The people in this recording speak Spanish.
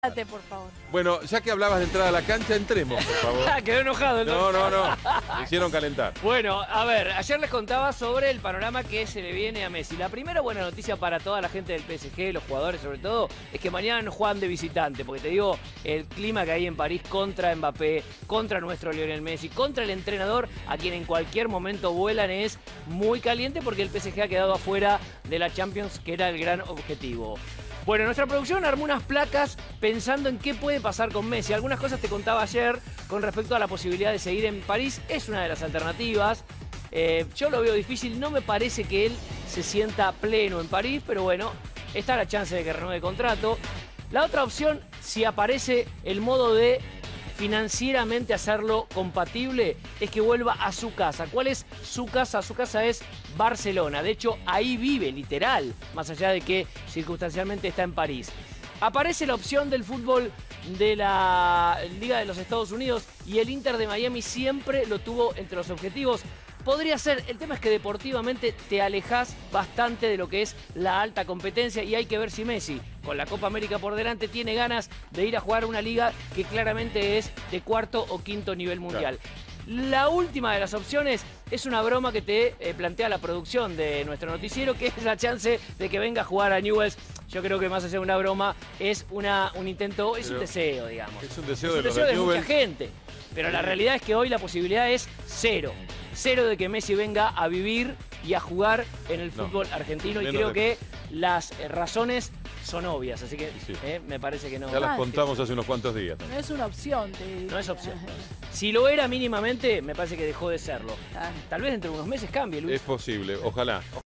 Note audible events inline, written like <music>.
Date, por favor. Bueno, ya que hablabas de entrada a la cancha, entremos, por favor. <laughs> Quedó enojado. No, no, no. Me hicieron calentar. Bueno, a ver, ayer les contaba sobre el panorama que se le viene a Messi. La primera buena noticia para toda la gente del PSG, los jugadores sobre todo, es que mañana no juegan de visitante, porque te digo, el clima que hay en París contra Mbappé, contra nuestro Lionel Messi, contra el entrenador, a quien en cualquier momento vuelan, es muy caliente porque el PSG ha quedado afuera de la Champions, que era el gran objetivo. Bueno, nuestra producción armó unas placas pensando en qué puede pasar con Messi. Algunas cosas te contaba ayer con respecto a la posibilidad de seguir en París. Es una de las alternativas. Eh, yo lo veo difícil. No me parece que él se sienta pleno en París, pero bueno, está la chance de que renueve contrato. La otra opción, si aparece el modo de financieramente hacerlo compatible es que vuelva a su casa. ¿Cuál es su casa? Su casa es Barcelona. De hecho, ahí vive, literal, más allá de que circunstancialmente está en París. Aparece la opción del fútbol de la Liga de los Estados Unidos y el Inter de Miami siempre lo tuvo entre los objetivos. Podría ser, el tema es que deportivamente te alejas bastante de lo que es la alta competencia y hay que ver si Messi, con la Copa América por delante, tiene ganas de ir a jugar una liga que claramente es de cuarto o quinto nivel mundial. La última de las opciones es una broma que te eh, plantea la producción de nuestro noticiero, que es la chance de que venga a jugar a Newells. Yo creo que más allá de una broma, es una, un intento, es un deseo, digamos. Es un deseo Es un de deseo de de mucha Newell's. gente. Pero la realidad es que hoy la posibilidad es cero. Cero de que Messi venga a vivir y a jugar en el No. fútbol argentino. Y creo que las eh, razones son obvias. Así que Sí. eh, me parece que no. Ya las Ah, contamos hace unos cuantos días. No es una opción, te digo. No es opción. Si lo era mínimamente, me parece que dejó de serlo. Ah. Tal vez dentro de unos meses cambie, Luis. Es posible, ojalá.